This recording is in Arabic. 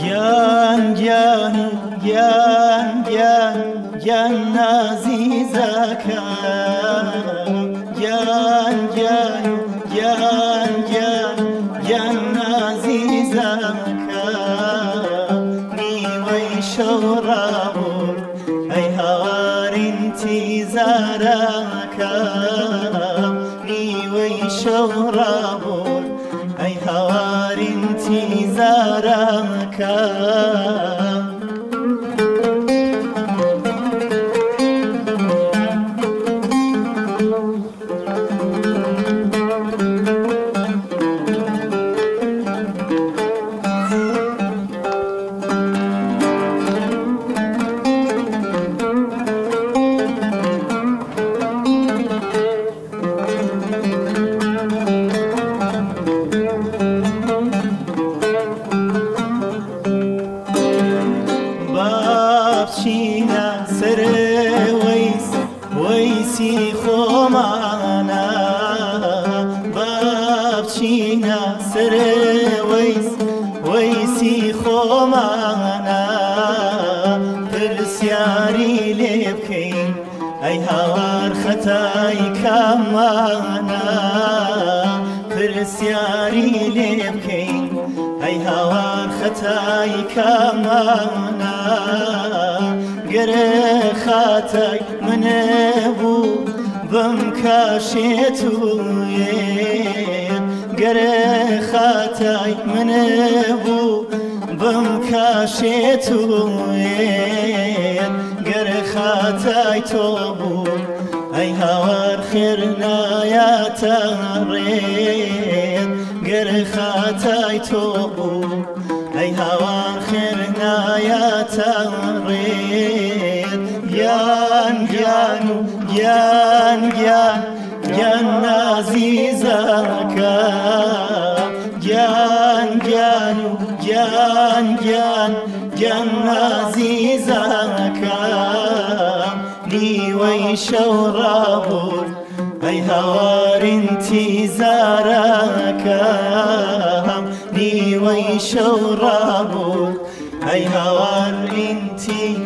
گیان گیان گیان نازیزەکە گیان گیان گیان گیان گیان نازیزەکە نیوەی شەڕابوو ئەی هاوارین تیزارەکە نیوەی شەڕابوو ئەی هاوارین ئازیزارەکە بچینە سرێ وەیس وەیسی خۆمانە. بچینە سرێ وەیس وەیسی خۆمانە. پرسیاری لێ بکەین ئەی هاوار خەتای کامانە. پرسیاری لێ بکەین ئەی هاوار خەتای کامانە. گەرە خاتای منە بوو بم کاشێت وێ گەرە خاتای منە بوو بم کاشێت وێ گەرە خاتای تۆ بوو ئەی هاوار خێر نایاتە ڕێن گەرە خاتای تۆ بوو ئەی هاوار خێر نایاتە ڕێن گیان گیان و گیان گیان گیان نازیزەکە گیان گیان و گیان گیان ئەی هاوار انتیزارەکەم نیوەی شەو ڕابوو ئەی هاوار انتیزارەکەم